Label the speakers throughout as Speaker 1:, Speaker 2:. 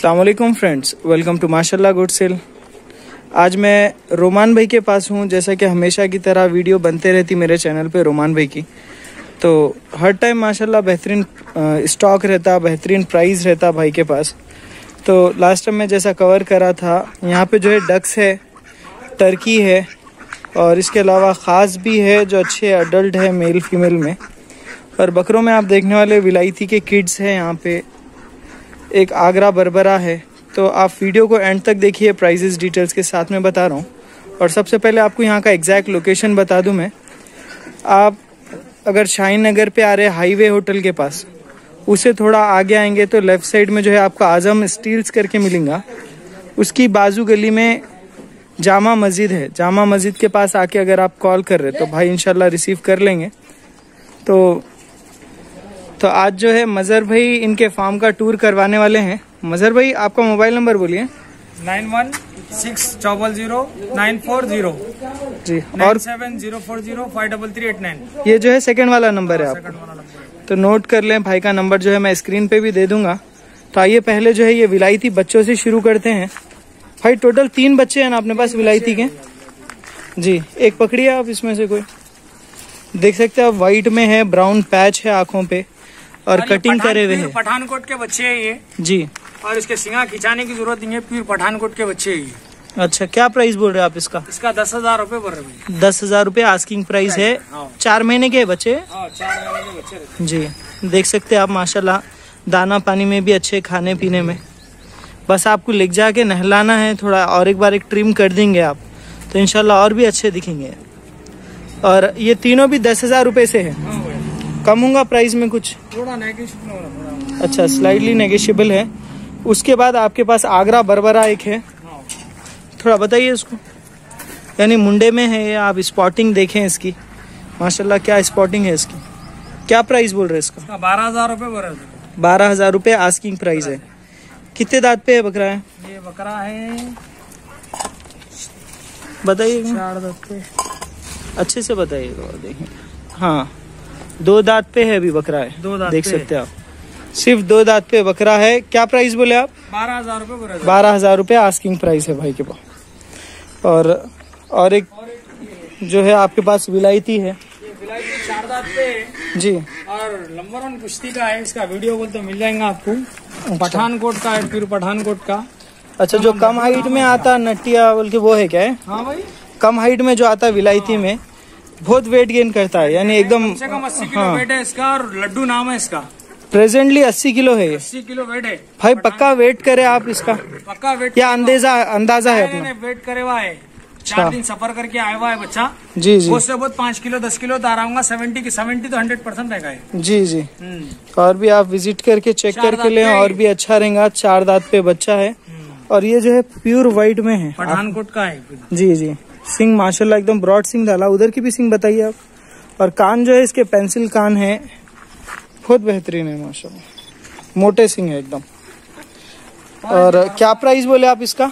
Speaker 1: Aslam friends welcome to माशाल्लाह good sale आज मैं रोमान भाई के पास हूँ, जैसा कि हमेशा की तरह वीडियो बनते रहती मेरे चैनल पे रोमान भाई की। तो हर टाइम माशाल्लाह बेहतरीन स्टॉक रहता, बेहतरीन प्राइस रहता भाई के पास। तो लास्ट टाइम मैं जैसा कवर करा था, यहाँ पे जो है डक्स है टर्की है, और इसके अलावा ख़ास भी है जो अच्छे अडल्ट है मेल फीमेल में। और बकरों में आप देखने वाले विलायती के किड्स हैं यहाँ पे। एक आगरा बरबरा है। तो आप वीडियो को एंड तक देखिए प्राइजेस डिटेल्स के साथ में बता रहा हूँ। और सबसे पहले आपको यहाँ का एग्जैक्ट लोकेशन बता दूँ मैं। आप अगर शाहीन नगर पे आ रहे हाईवे होटल के पास, उसे थोड़ा आगे आएँगे तो लेफ़्ट साइड में जो है आपका आज़म स्टील्स करके मिलेगा। उसकी बाजू गली में जामा मस्जिद है। जामा मस्जिद के पास आके अगर आप कॉल कर रहे तो भाई इनशाला रिसीव कर लेंगे। तो तो आज जो है मजहर भाई इनके फार्म का टूर करवाने वाले हैं। मजहर भाई आपका मोबाइल नंबर बोलिए।
Speaker 2: Nine one six double zero nine four zero.
Speaker 1: जी
Speaker 2: और seven zero four zero five double three eight nine.
Speaker 1: ये जो है सेकंड वाला नंबर है आपका। तो नोट कर लें भाई का नंबर जो है मैं स्क्रीन पे भी दे दूँगा। तो आइए पहले जो है ये विलायती बच्चों से शुरू करते हैं। भाई टोटल तीन बच्चे हैं ना अपने पास विलायती के? जी एक पकड़िए आप इसमें से कोई? देख सकते हैं आप व्हाइट में है ब्राउन पैच है आँखों पे। और कटिंग करे हुए हैं।
Speaker 2: पठानकोट के बच्चे हैं ये।
Speaker 1: जी।
Speaker 2: और इसके सिंगा खिंचाने की ज़रूरत नहीं है प्योर पठानकोट के बच्चे हैं ये।
Speaker 1: अच्छा क्या प्राइस बोल रहे हैं आप इसका?
Speaker 2: इसका दस हज़ार रूपए भर रहे
Speaker 1: दस हज़ार रूपए आस्किंग प्राइस है।
Speaker 2: हाँ।
Speaker 1: चार महीने के बच्चे?
Speaker 2: हाँ, चार महीने के बच्चे
Speaker 1: जी। देख सकते हैं आप माशाल्लाह। दाना पानी में भी अच्छे खाने पीने में। बस आपको लेके जाके नहलाना है थोड़ा और एक बार एक ट्रिम कर देंगे आप। तो इनशाला और भी अच्छे दिखेंगे। और ये तीनों भी दस हज़ार रूपए से है।
Speaker 2: हैं।
Speaker 1: कम होगा प्राइस में कुछ?
Speaker 2: थोड़ा थोड़ा
Speaker 1: अच्छा स्लाइडली नेगेशियबल है। उसके बाद आपके पास आगरा बरबरा एक है।
Speaker 2: हाँ।
Speaker 1: थोड़ा बताइए इसको यानी मुंडे में है आप स्पॉटिंग देखें इसकी? माशाल्लाह क्या स्पॉटिंग है इसकी? क्या प्राइस बोल रहे हैं इसका?
Speaker 2: बारह हज़ार रूपए
Speaker 1: बारह हज़ार रूपए आस्किंग प्राइस है। कितने दांत पे है बकरा? है
Speaker 2: ये बकरा है।
Speaker 1: बताइए
Speaker 2: चार दस पे।
Speaker 1: अच्छे से बताइएगा और देखें हाँ। दो दांत पे है अभी बकरा है।
Speaker 2: दो दांत
Speaker 1: देख सकते हैं। आप। सिर्फ़ दो दांत पे बकरा है। क्या प्राइस बोले आप?
Speaker 2: बारह हज़ार रूपए।
Speaker 1: बारह हज़ार रूपए आस्किंग प्राइस है भाई के पास। और और एक जो है आपके पास विलायती है।
Speaker 2: चार दांत पे
Speaker 1: जी।
Speaker 2: और नंबर वन कुश्ती का है इसका वीडियो बोल तो मिल जाएगा आपको। पठानकोट का है फिर पठानकोट का।
Speaker 1: अच्छा जो कम हाइट में आता नटिया बोल के वो है क्या? है
Speaker 2: हाँ भाई।
Speaker 1: कम हाइट में जो आता विलायती में बहुत वेट गेन करता है यानी एकदम
Speaker 2: कम कम अस्सी किलो
Speaker 1: हाँ।
Speaker 2: वेट है इसका और लड्डू नाम है इसका।
Speaker 1: प्रेजेंटली अस्सी किलो है
Speaker 2: अस्सी किलो वेट है।
Speaker 1: भाई पक्का वेट करे आप इसका?
Speaker 2: पक्का वेट
Speaker 1: या अंदेजा अंदाज़ा है अपना?
Speaker 2: वेट करे हुआ है।
Speaker 1: अच्छा।
Speaker 2: चार दिन सफ़र करके आया हुआ है बच्चा।
Speaker 1: जी जी।
Speaker 2: उससे बहुत पाँच किलो दस किलो तो आराम सेवेंटी की सेवेंटी तो हंड्रेड परसेंट रहेगा
Speaker 1: जी जी।
Speaker 2: हम्म।
Speaker 1: और भी आप विज़िट करके चेक करके ले और भी अच्छा रहेगा। चार दांत पे बच्चा है। और ये जो है प्योर व्हाइट में है।
Speaker 2: पठानकोट का है।
Speaker 1: जी जी। सिंग माशाल्लाह एकदम ब्रॉड सिंग डाला। उधर की भी सिंग बताइए आप। और कान जो है इसके पेंसिल कान है। बहुत बेहतरीन है माशाल्लाह। मोटे सिंग है एकदम। और क्या प्राइस बोले आप इसका?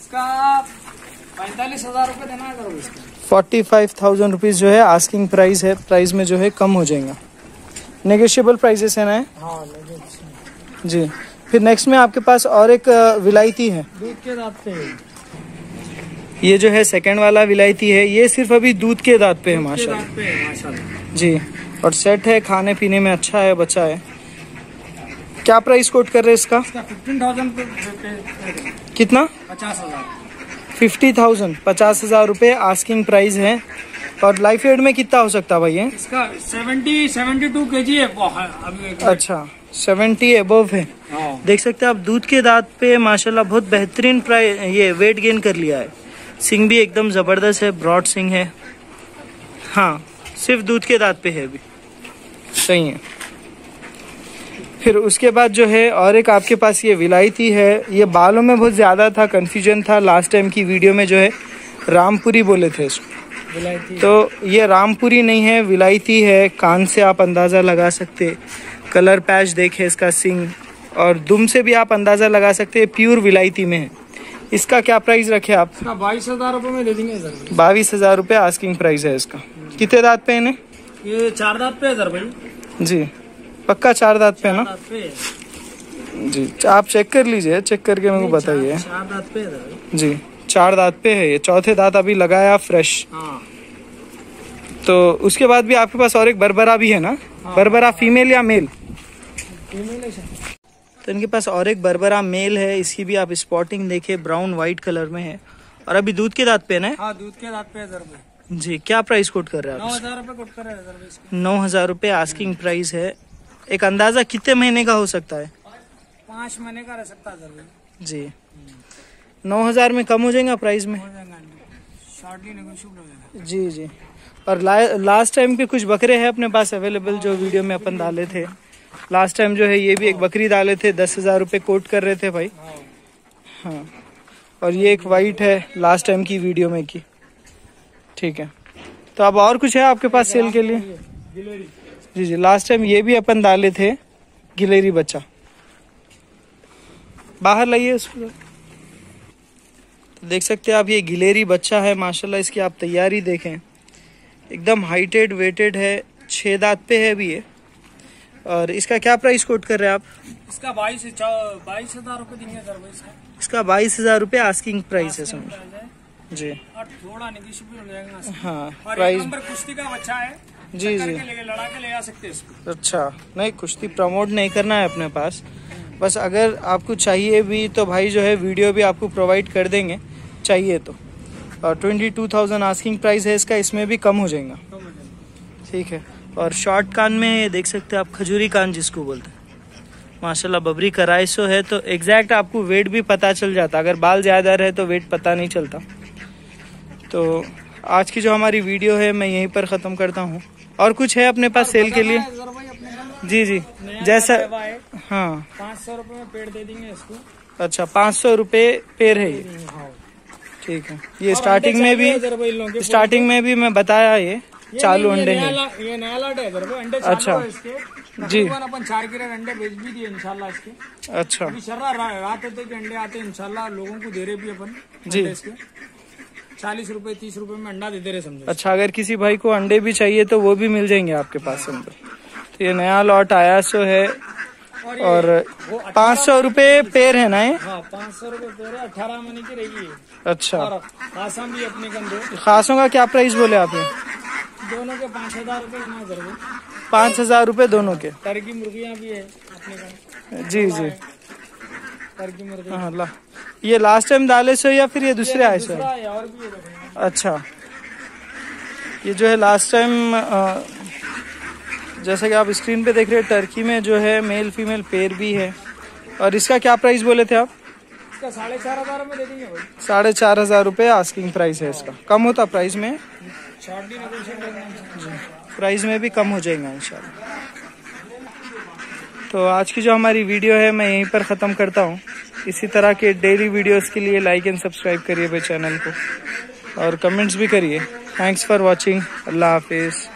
Speaker 2: इसका पैंतालीस हज़ार देना है
Speaker 1: फोर्टी फाइव थाउज़ेंड रुपीज़ जो है आस्किंग प्राइस है। प्राइस में जो है कम हो जाएगा। नेगोशियबल प्राइसेस है ना ये?
Speaker 2: हाँ
Speaker 1: जी। फिर नेक्स्ट में आपके पास और एक विलायती है।
Speaker 2: दूध के दांत पे है।
Speaker 1: ये जो है सेकंड वाला विलायती है ये सिर्फ़ अभी दूध के दांत पे है माशाल्लाह।
Speaker 2: है
Speaker 1: जी और सेट है खाने पीने में अच्छा है बच्चा है। क्या प्राइस कोट कर रहे हैं इसका?
Speaker 2: इसका
Speaker 1: कितना?
Speaker 2: पचास हज़ार।
Speaker 1: फिफ्टी थाउज़ेंड पचास हज़ार रूपए आस्किंग प्राइस है। और लाइफ एड में कितना हो सकता है भाई ये?
Speaker 2: इसका सेवेंटी सेवेंटी टू के जी है है
Speaker 1: अच्छा सेवेंटी एबव है।
Speaker 2: हाँ।
Speaker 1: देख सकते हैं आप दूध के दांत पे माशाल्लाह बहुत बेहतरीन प्राइस ये वेट गेन कर लिया है। सिंग भी एकदम ज़बरदस्त है ब्रॉड सिंग है। हाँ सिर्फ़ दूध के दांत पे है अभी। सही है। फिर उसके बाद जो है और एक आपके पास ये विलायती है ये बालों में बहुत ज़्यादा था कंफ्यूजन था लास्ट टाइम की वीडियो में जो है रामपुरी बोले थे इसको तो ये रामपुरी नहीं है विलायती है कान से आप अंदाज़ा लगा सकते कलर पैच देखे इसका सिंग और दुम से भी आप अंदाज़ा लगा सकते हैं प्योर विलायती में है। इसका क्या प्राइस रखे आप?
Speaker 2: बाईस हज़ार रूपए में दे देंगे
Speaker 1: बाईस हज़ार रूपए आस्किंग प्राइस है इसका। कितने दांत पे है इन्हें?
Speaker 2: ये चार दांत पे है सर भाई।
Speaker 1: जी। पक्का चार दांत पे है ना?
Speaker 2: है।
Speaker 1: जी। आप चेक कर लीजिए चेक करके मेरे को बताइए।
Speaker 2: चार दांत पे है
Speaker 1: जी। चार दांत पे है ये। चौथे दांत अभी लगाया फ्रेश
Speaker 2: हाँ।
Speaker 1: तो उसके बाद भी आपके पास और एक बरबरा भी है ना? बरबरा फीमेल या मेल
Speaker 2: फीमेल है
Speaker 1: तो इनके पास और एक बरबरा मेल है इसकी भी आप स्पॉटिंग देखे ब्राउन व्हाइट कलर में है। और अभी दूध के दांत पे ना? हाँ
Speaker 2: दूध के दांत पे है
Speaker 1: जी क्या प्राइस कोट कर रहे हैं
Speaker 2: नौ
Speaker 1: आप
Speaker 2: हज़ार रुपए कोट कर रहे हैं दरबाई इसके।
Speaker 1: नौ हज़ार रूपए आस्किंग प्राइस है। एक अंदाज़ा कितने महीने का हो सकता है?
Speaker 2: पाँच महीने का रह सकता है
Speaker 1: जी। नौ हज़ार में कम हो जाएगा प्राइस में?
Speaker 2: हो
Speaker 1: जी जी। और ला, लास्ट टाइम के कुछ बकरे हैं अपने पास अवेलेबल जो वीडियो में अपन डाले थे? लास्ट टाइम जो है ये भी एक बकरी डाले थे दस हज़ार रूपए कोट कर रहे थे भाई।
Speaker 2: हाँ।
Speaker 1: हाँ। और ये एक वाइट है लास्ट टाइम की वीडियो में की। ठीक है। तो अब और कुछ है आपके पास सेल के लिए? जी जी। लास्ट टाइम ये भी अपन डाले थे गिलेरी बच्चा। बाहर लाइए उसको तो देख सकते हैं आप ये गिलेरी बच्चा है माशाल्लाह इसकी आप तैयारी देखें। एकदम हाइटेड वेटेड है छह दांत पे है भी ये। और इसका क्या प्राइस कोट कर रहे हैं आप?
Speaker 2: इसका बाईस बाईस हज़ार रुपए देंगे इसका।
Speaker 1: इसका बाईस हज़ार रूपए आस्किंग प्राइस है समझ। जी।
Speaker 2: थोड़ा हो।
Speaker 1: हाँ प्राइस
Speaker 2: नंबर कुश्ती का बच्चा है।
Speaker 1: जी जी।
Speaker 2: लड़ा के ले आ सकते हैं इसको।
Speaker 1: अच्छा नहीं कुश्ती प्रमोट नहीं करना है अपने पास। बस अगर आपको चाहिए भी तो भाई जो है वीडियो भी आपको प्रोवाइड कर देंगे। चाहिए तो। और twenty two thousand asking price है इसका इसमें भी कम हो जाएगा। ठीक है। और शॉर्ट कान में ये देख सकते हैं आप खजूरी कान जिसको बोलते हैं। माशाल्लाह बबरी कराइसो है तो एग्जैक्ट आपको वेट भी पता चल जाता। अगर बाल ज़्यादा रहे तो वेट पता नहीं चलता। तो आज की जो हमारी वीडियो है मैं यहीं पर ख़त्म करता हूँ। और कुछ है अपने पास सेल के लिए? जी जी। जैसा
Speaker 2: हाँ। पाँच सौ रुपए में पेड़ दे देंगे इसको।
Speaker 1: अच्छा पाँच सौ रुपये पेड़ है ये।
Speaker 2: हाँ।
Speaker 1: ठीक है। ये स्टार्टिंग में भी
Speaker 2: के
Speaker 1: स्टार्टिंग में भी मैं बताया ये। चालू अंडे हैं।
Speaker 2: ये नया लाट है दरबाई अंडे चालू
Speaker 1: अच्छा। जी।
Speaker 2: अपन चार किलो अंडे बेच भी दिए इंशाल्लाह इसके।
Speaker 1: अच्छा।
Speaker 2: अभी शर्रा रा, रात होते कि अंडे आते इंशाल्लाह लोगों को दे रहे भी अपन
Speaker 1: जी।
Speaker 2: इसके। चालीस रुपए तीस रुपए में अंडा दे दे रहे समझो।
Speaker 1: अच्छा अगर किसी भाई को अंडे भी चाहिए तो वो भी मिल जाएँगे आपके पास अंदर तो ये नया लॉट आया सो है
Speaker 2: और
Speaker 1: पाँच सौ रुपये पेड़ है ना ये?
Speaker 2: हाँ पाँच सौ रुपए पेड़ है अठारह महीने की रहेगी
Speaker 1: अच्छा।
Speaker 2: आसाम भी अपने
Speaker 1: खासों का क्या प्राइस बोले आपने
Speaker 2: दोनों के पाँच हज़ार रुपए ना दरबाई
Speaker 1: पाँच हज़ार रूपए दोनों के?
Speaker 2: टर्की मुर्गियाँ भी है अपने
Speaker 1: जी जी।
Speaker 2: टर्की मुर्गी।
Speaker 1: हाँ ला। ये लास्ट टाइम डाले सो या फिर ये दूसरे आए सो। अच्छा। ये जो है लास्ट टाइम जैसा कि आप स्क्रीन पे देख रहे हैं टर्की में जो है मेल फीमेल पेयर भी है। और इसका क्या प्राइस बोले थे आप?
Speaker 2: इसका साढ़े चार हज़ार दे
Speaker 1: साढ़े चार हज़ार रुपये आस्किंग प्राइस है इसका। कम होता प्राइस में? प्राइस में भी कम हो जाएगा, इंशाल्लाह। तो आज की जो हमारी वीडियो है, मैं यहीं पर ख़त्म करता हूँ। इसी तरह के डेली वीडियोस के लिए लाइक एंड सब्सक्राइब करिए मेरे चैनल को। और कमेंट्स भी करिए। थैंक्स फॉर वॉचिंग अल्लाह हाफिज़।